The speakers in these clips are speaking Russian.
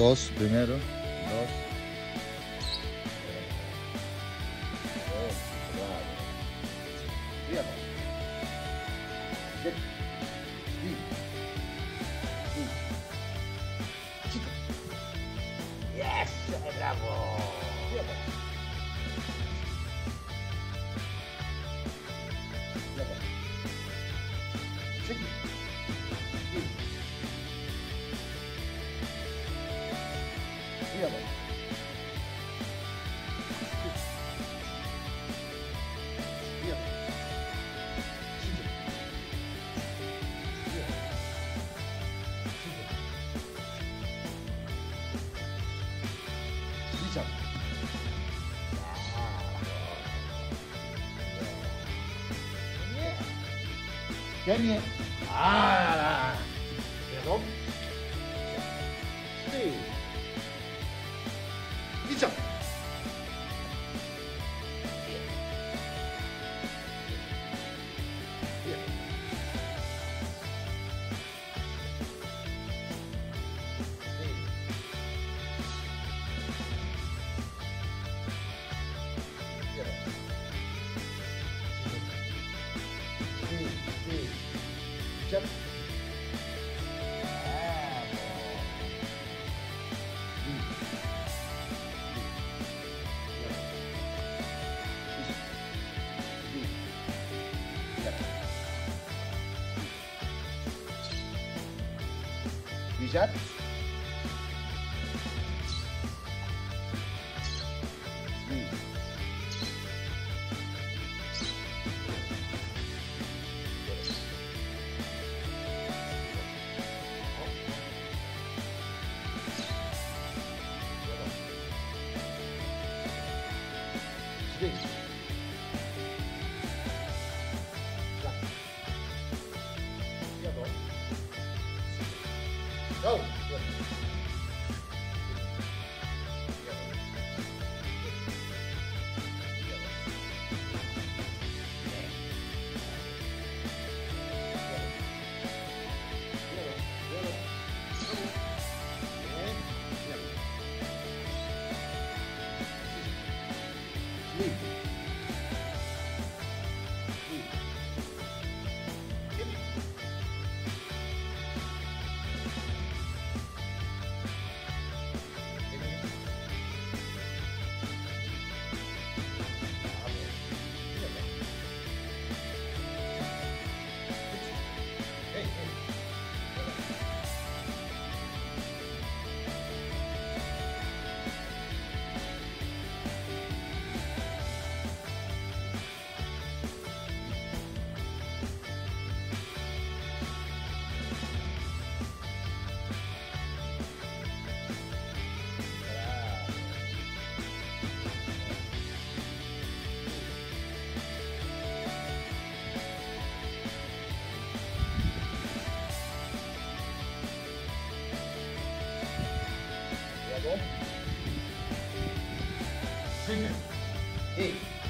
Dos primero. Kenny. Ah, perdón. Sí. Jack. Fica. Ei.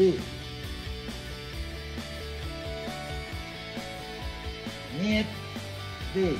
be. Need be.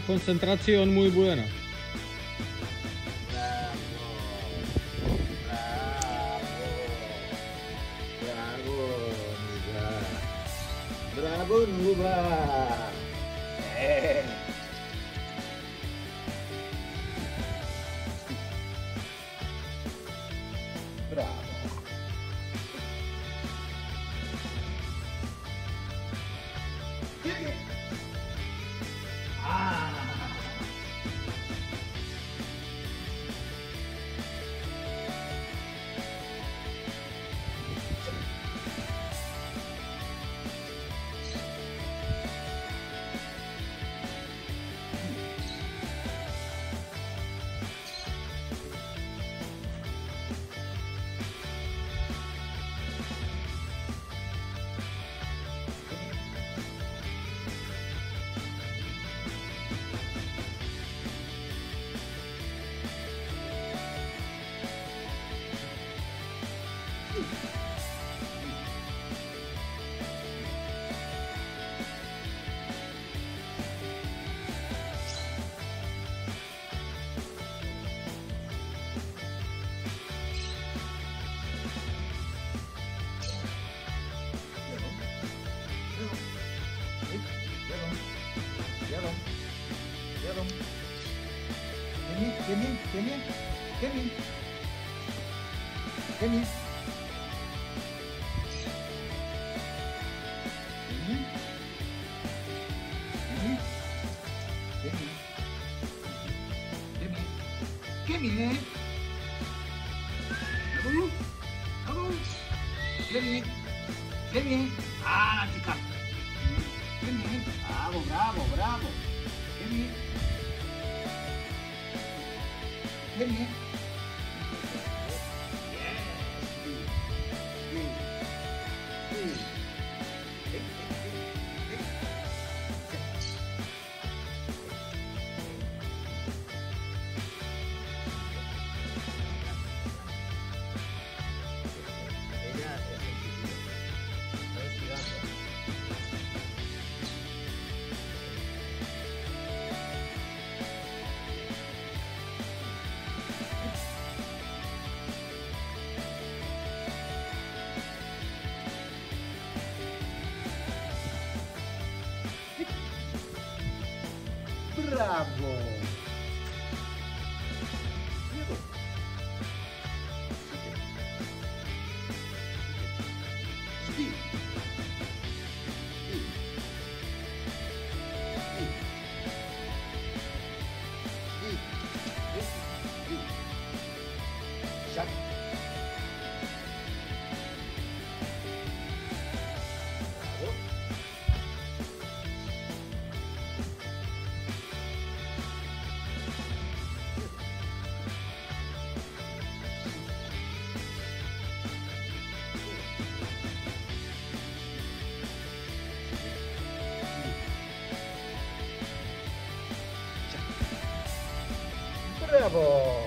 Concentración muy buena. Bravo. Bravo. Bravo. Eh. Bravo. Demi. Demi. Demi. 给你 Bravo. Bravo!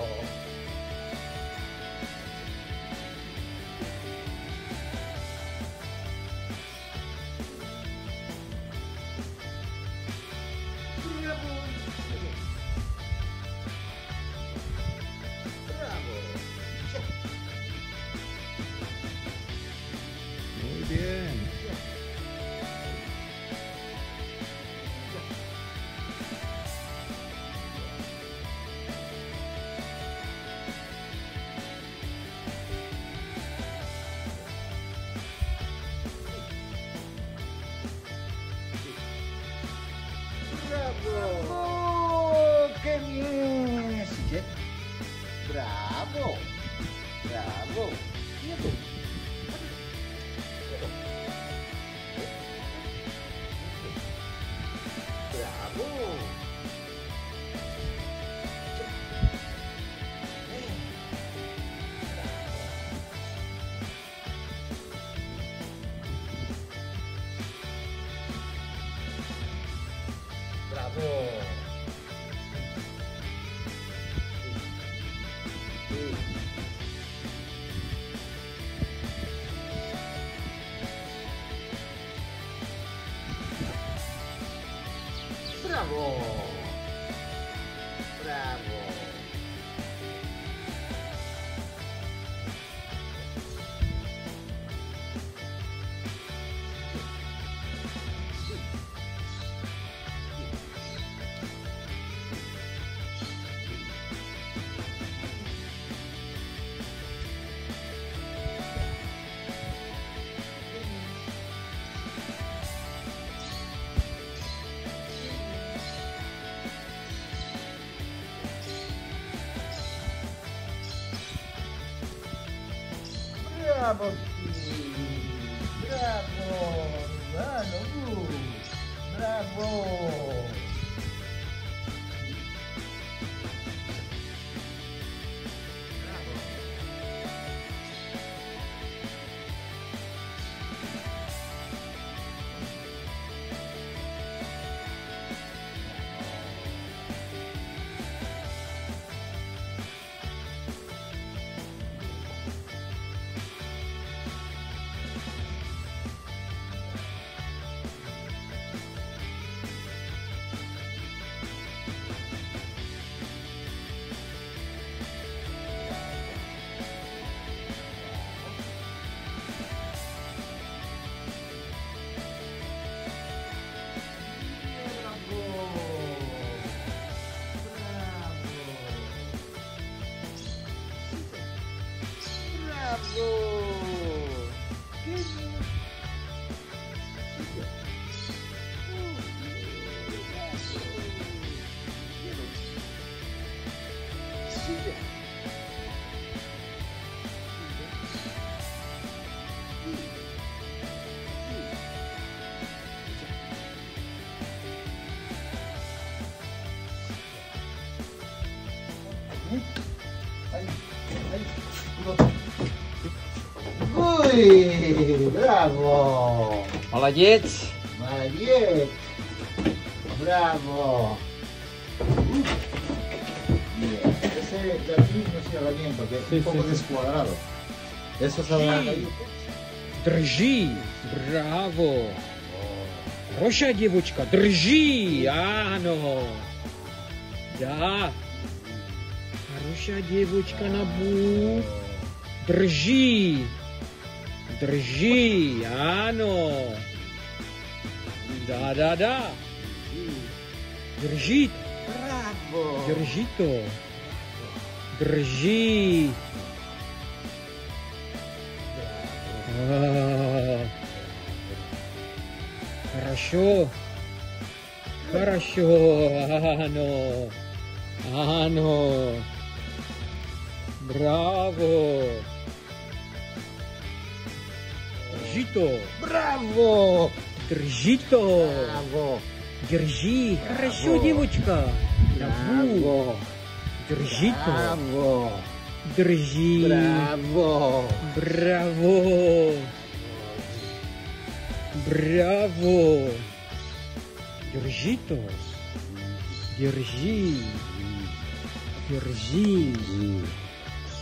Bravo, Uy, bravo. Молодец. Молодец. Bravo. Bien. Ese de aquí no cierra bien porque es Sí, un poco sí, sí. descuadrado. Eso se va a caer. Держи! Браво! Хорошая девочка, держи! А, ну! Да! Хорошая девочка, Набу! Держи! Держи! А, ну! Да, да, да! Держи! Bravo. Держи то! Держи! А, Хорошо. Хорошо. Ано. Ано. Браво. Держи то. Bravo. Держи. Хорошо, Браво. девочка. Набу. Bravo. Держи то. Bravo. Держи. Браво! Браво! Держи то! Держи! Держи!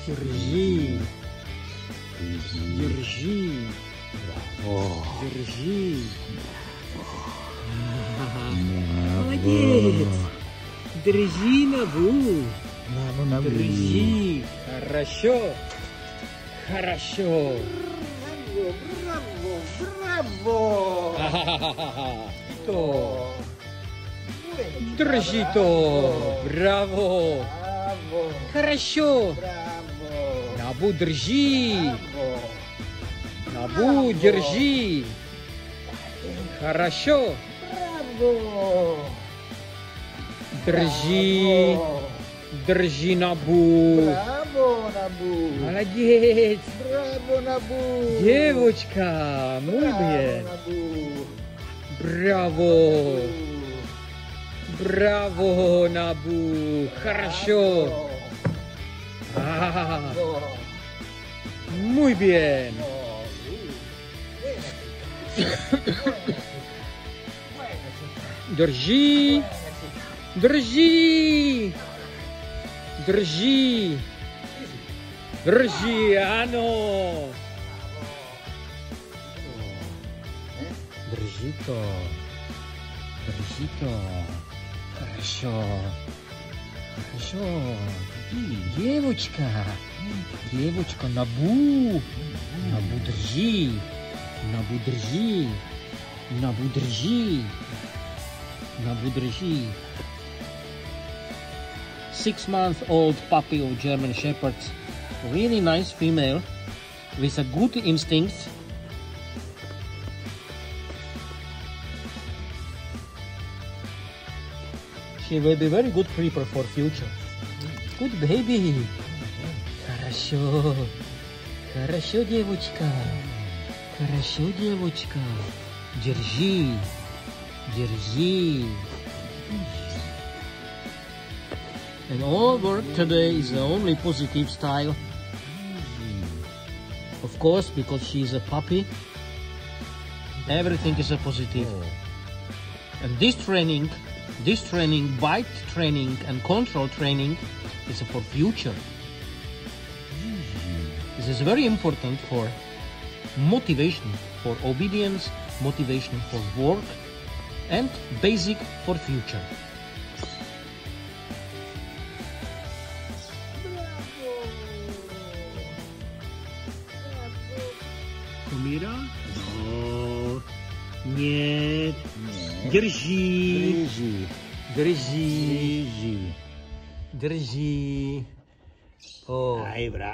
Держи! Держи! Держи! Молодец! Держи, Набу! Держи! Хорошо! Хорошо! Bravo. Bravo. Bravo. То! Держи то! Браво! Bravo. Хорошо! Bravo. Набу, держи! Bravo. Набу, держи! Хорошо! Bravo. Держи! Bravo. Держи, Набу! Браво, Набу! Молодец! Браво, Набу! Девочка! Muy Браво, bien! Браво! Браво, Набу! Хорошо! Браво! Muy bien! Держи! Держи! Держи! Держи, Ано! Держи то. Держи то. Хорошо. Хорошо. Девочка. Девочка, Набу. Набу, держи. Набу, держи. Набу, держи. Набу, держи. Six month old puppy of German Shepherds. Really nice female with a good instinct. She will be very good creeper for future. Good baby. Хорошо. Хорошо, девочка. Хорошо, девочка. Держи. Держи. And all work today is the only positive style. Of course, because she is a puppy, everything is a positive. And this training, this training, bite training and control training is for future. This is very important for motivation, for obedience, motivation for work, and basic for future. Комира? No. Нет. Держи. Держи! Держи. Держи! Держи. О. Ay, bravo.